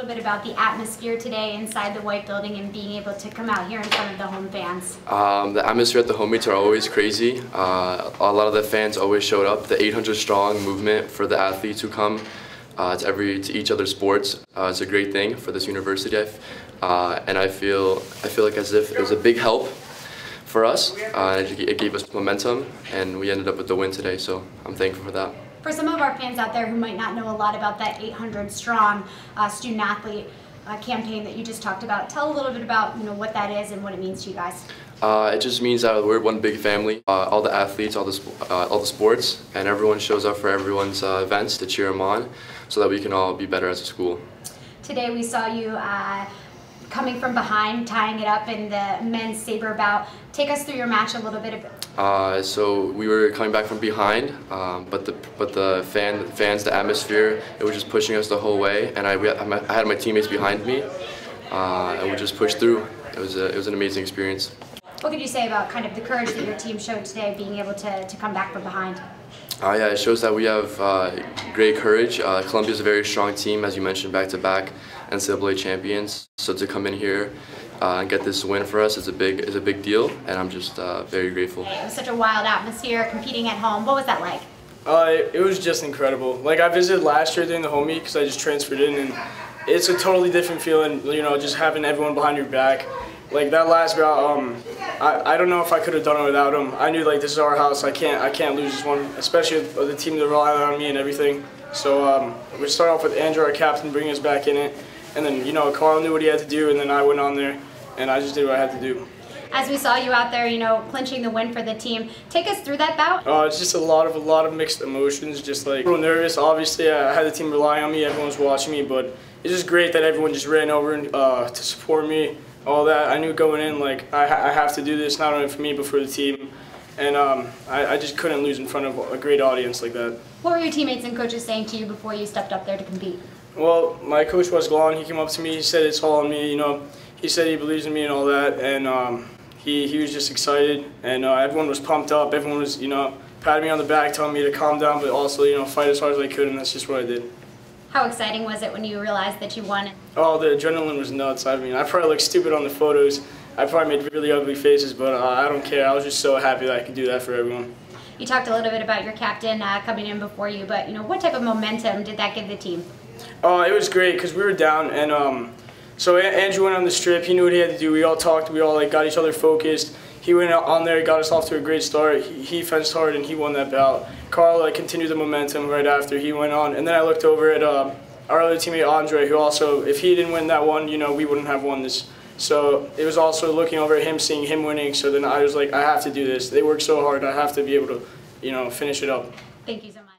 little bit about the atmosphere today inside the White Building and being able to come out here in front of the home fans. Um, the atmosphere at the home meets are always crazy. Uh, a lot of the fans always showed up. The 800 strong movement for the athletes who come uh, to every to each other's sports uh, is a great thing for this university. Uh, and I feel I feel like as if it was a big help for us. Uh, it gave us momentum, and we ended up with the win today. So I'm thankful for that. For some of our fans out there who might not know a lot about that 800 strong uh, student athlete uh, campaign that you just talked about, tell a little bit about you know what that is and what it means to you guys. Uh, it just means that we're one big family. Uh, all the athletes, all the uh, all the sports, and everyone shows up for everyone's uh, events to cheer them on, so that we can all be better as a school. Today we saw you coming from behind, tying it up in the men's saber bout. Take us through your match a little bit. Uh, so we were coming back from behind, um, but the but the fan fans, the atmosphere, it was just pushing us the whole way, and I, I had my teammates behind me, uh, and we just pushed through. It was a, it was an amazing experience. What could you say about kind of the courage that your team showed today, being able to, to come back from behind? Uh, yeah, it shows that we have uh, great courage. Uh, Columbia is a very strong team, as you mentioned, back-to-back NCAA champions. So to come in here uh, and get this win for us is a big is a big deal, and I'm just uh, very grateful. It was such a wild atmosphere, competing at home. What was that like? Uh, it was just incredible. Like I visited last year during the home meet because I just transferred in, and it's a totally different feeling. You know, just having everyone behind your back. Like that last bout, um, I, I don't know if I could have done it without him. I knew like this is our house. I can't I can't lose this one, especially with the team that relied on me and everything. So um, we start off with Andrew, our captain, bringing us back in it, and then you know Karol knew what he had to do, and then I went on there, and I just did what I had to do. As we saw you out there, you know, clinching the win for the team, take us through that bout. Uh, it's just a lot of a lot of mixed emotions. Just like a little nervous. Obviously, I had the team rely on me. Everyone's watching me, but it's just great that everyone just ran over uh, to support me all that. I knew going in, like, I, I have to do this not only for me, but for the team. And um, I, I just couldn't lose in front of a great audience like that. What were your teammates and coaches saying to you before you stepped up there to compete? Well, my coach was Glon. He came up to me. He said it's all on me. You know, he said he believes in me and all that. And um, he he was just excited. And uh, everyone was pumped up. Everyone was you know patting me on the back, telling me to calm down, but also you know fight as hard as I could. And that's just what I did. How exciting was it when you realized that you won? Oh, the adrenaline was nuts. I mean, I probably looked stupid on the photos. I probably made really ugly faces, but uh, I don't care. I was just so happy that I could do that for everyone. You talked a little bit about your captain uh, coming in before you, but you know, what type of momentum did that give the team? Oh, it was great because we were down, and um, so Andrew went on the strip. He knew what he had to do. We all talked. We all like got each other focused. He went on there, got us off to a great start. He, he fenced hard, and he won that bout. Karol like continued the momentum right after he went on, and then I looked over at. Uh, our other teammate Andre, who also, if he didn't win that one, you know, we wouldn't have won this. So it was also looking over at him, seeing him winning. So then I was like, I have to do this. They work so hard. I have to be able to, you know, finish it up. Thank you so much.